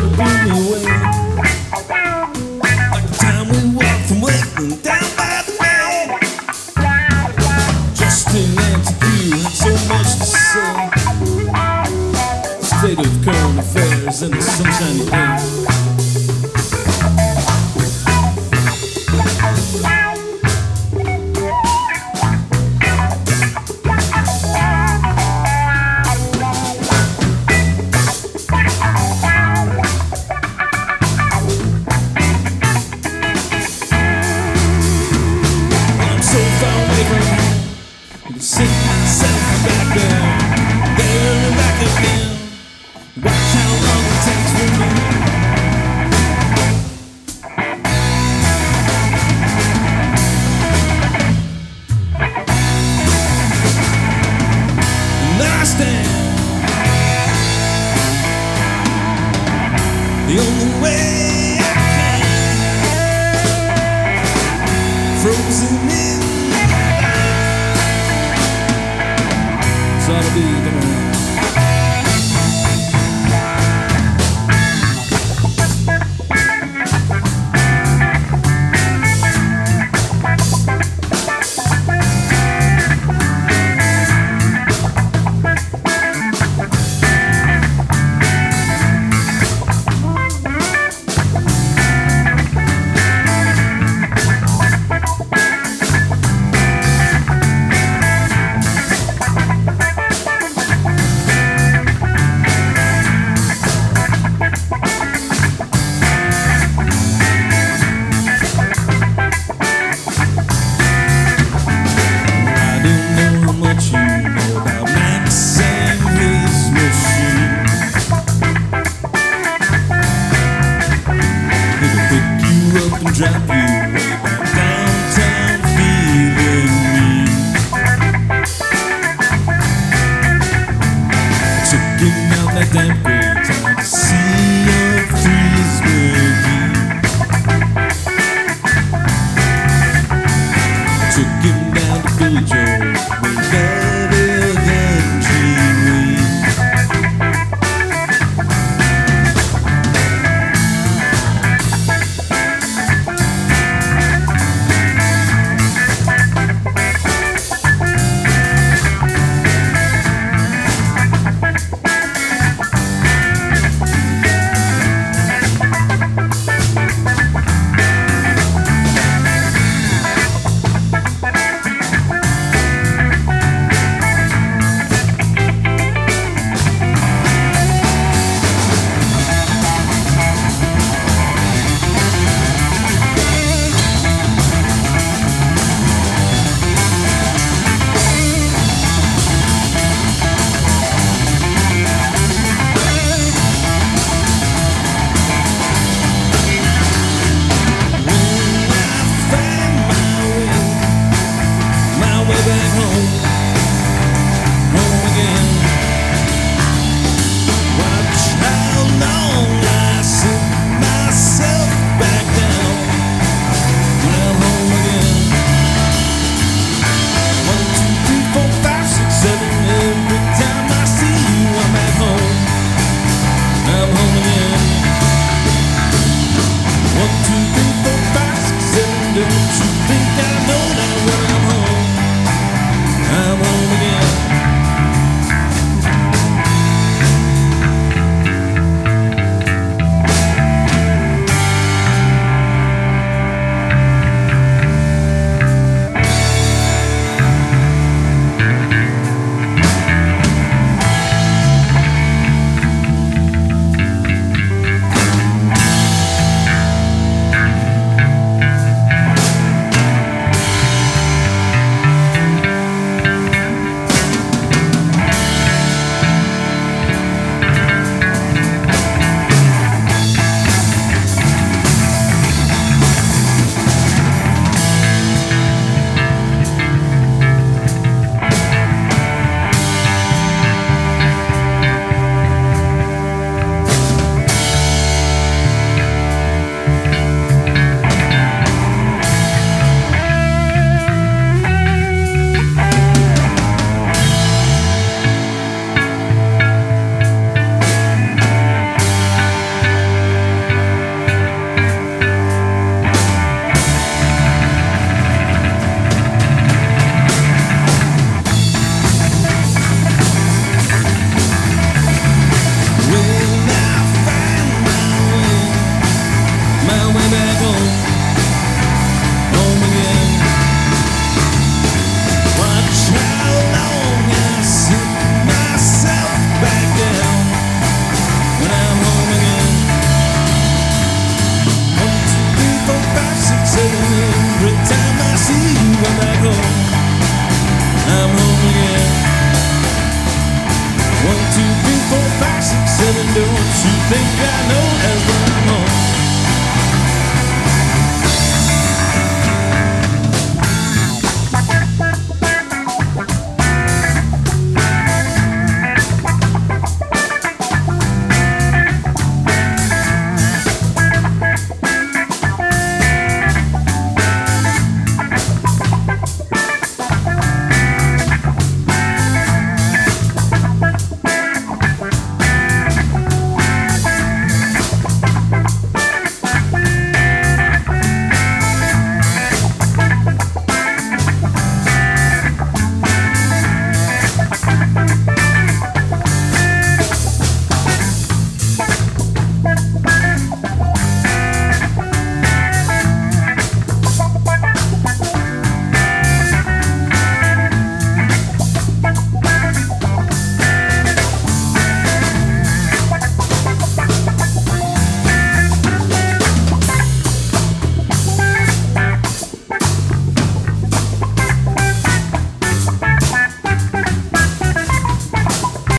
the. Like the time we walked from down by the bay. Just an and so much to say. The state of current affairs and the sunshiny days. you. back home. Think I know as.